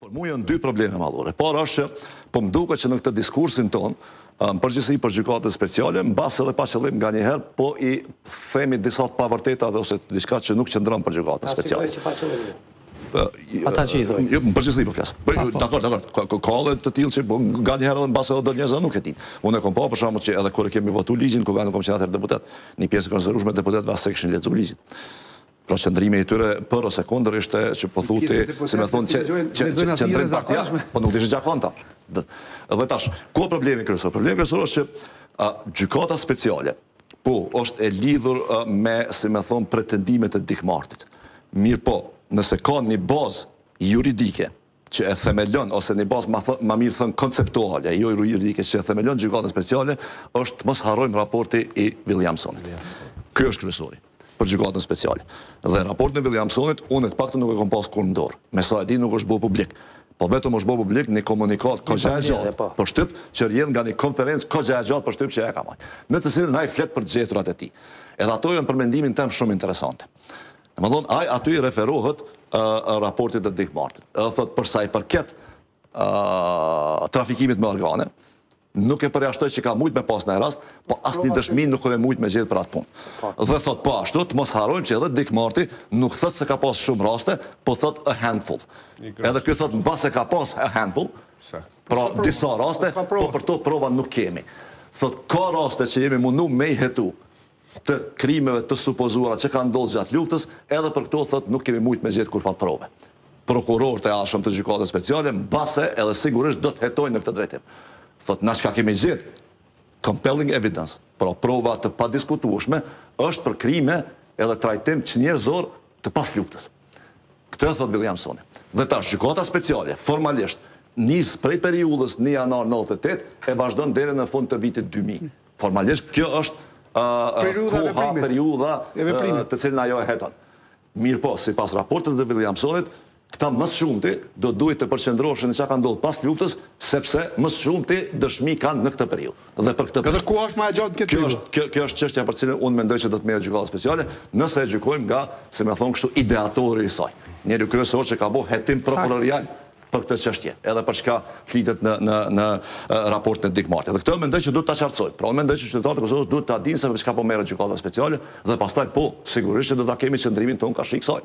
Për mua janë dy probleme madhore. E para është që po më duket që në këtë diskursin tonë, në përgjithësi për gjykatën speciale, mbas edhe pa qëllim nganjëherë po i themi disa të pavërteta dhe ose diçka që nuk qëndron për gjykatën speciale. A thua që pa qëllim. Ata që i thonë. Jo, në përgjithësi po flas. Po, dakor, dakor. Ka ka edhe të tillë që po nganjëherë edhe mbase edhe do njerëz nuk e dinë. Unë e kam pa për shembull që edhe kur e kemi votuar ligjin, ku vetëm kam qenë atëherë deputet, një pjesë e konsiderueshme e deputetëve as s'e kishin lexuar ligjin. Pra qëndrimi i tyre për ose kundër ishte që po thu ti, si me thonë qëndrim partiak, po nuk ishte gjykata. Dhe tash, ku është problemi kryesor? Problemi kryesor është që gjykata speciale, po, është e lidhur me, si me thonë, pretendimet e Dick Martyt. Mirëpo, nëse ka një bazë juridike, që e themelon ose një bazë më mirë thënë konceptuale, jo juridike që e themelon Gjykatën Speciale, është të mos harrojmë raporti i Williamsonit. Ky është kryesori për Gjykatën Speciale. Dhe raportin e Williamsonit unë të paktën nuk e kam pas kurrë në dorë. Me sa e di nuk është bërë publik. Po vetëm është bërë publik një komunikatë goxha e gjatë po. për shtyp që rrjedh nga një konferencë goxha e gjatë për shtyp që e ka mbajt. Në të cilën ai flet për gjeturat e tij. Edhe ato janë për mendimin tem shumë interesante. Domethënë, ai aty i referohet raportit edhe Dick Martyt. Edhe thotë për sa i përket trafikimit me organe, nuk e përjashtoj që ka mujt me pas naj rast, po asnjë dëshmi nuk kem mujt me gjetë për atë punë. Po. Dhe thotë po ashtu, të mos harrojmë që edhe Dick Marty nuk thotë se ka pas shumë raste, po thotë a handful. Edhe ky thotë mbase ka pas a handful. Pra disa raste, po për to prova nuk kemi. Thotë ka raste që jemi mundu me i hetu. të krimeve të supozuara që kanë ndodhur gjatë luftës, edhe për këto thotë nuk kemi mujt me gjetë kurrfarë prove. Prokurorët e ardhshëm të Gjykatës Speciale mbase edhe sigurisht do të hetojnë në këtë drejtim. Thotë na çka kemi gjetë, compelling evidence, pra prova të padiskutueshme, është për krime edhe trajtim çnjerëzor të pasluftës. Këtë e thotë Williamsoni. Dhe tash Gjykata Speciale formalisht nis prej periudhës një janar nëntëdhjetë e tetë e vazhdon deri në fund të vitit dy mijë. Formalisht kjo është koha, periudha të cilën ajo e heton. Mirëpo, sipas raportit të Williamsonit, këta më së shumti do të duhej të përqendroheshin në çka ka ndodhë pas luftës, sepse më së shumti dëshmi kanë në këtë periudhë. Dhe për këtë periudhë. Edhe koha është ma e gjatë në këtë periudhë. Kjo është çështja për të cilën unë mendoj që do të merret gjykata speciale, nëse e gjykojmë nga, si me thonë kështu, ideatori i saj. Njeriu kryesor që ka bo hetim prokurorial për këtë çështje, edhe për çka flitet në në në raportin e Dick Marty. Dhe këtë mendoj që duhet ta qartësojmë. Pra unë mendoj që qytetarët e Kosovës duhet ta dinë se për çka po merret Gjykata Speciale dhe pastaj po, sigurisht që do ta kemi qëndrimin tonë karshi kësaj.